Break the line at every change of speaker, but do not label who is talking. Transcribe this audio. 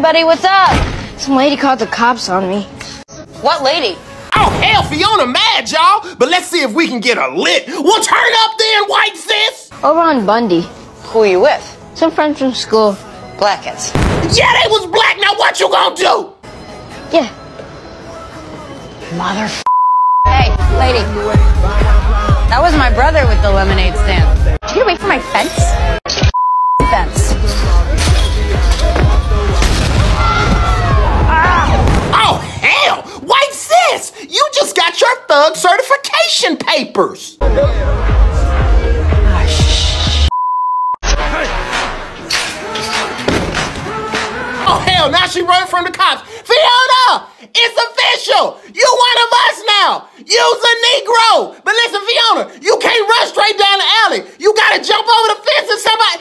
buddy, what's up? Some lady called the cops on me.
What lady?
Oh, hell, Fiona mad, y'all. But let's see if we can get her lit. Well, turn up then, white sis.
Over on Bundy.
Who are you with?
Some friends from school.
Blackheads.
Yeah, they was black. Now what you gonna do?
Yeah.
Mother. Hey, lady. That was my brother with the lemonade stand.
Got your thug certification papers. Oh, hell, now she running from the cops. Fiona, it's official. You one of us now. You's a Negro. But listen, Fiona, you can't run straight down the alley. You gotta jump over the fence and somebody.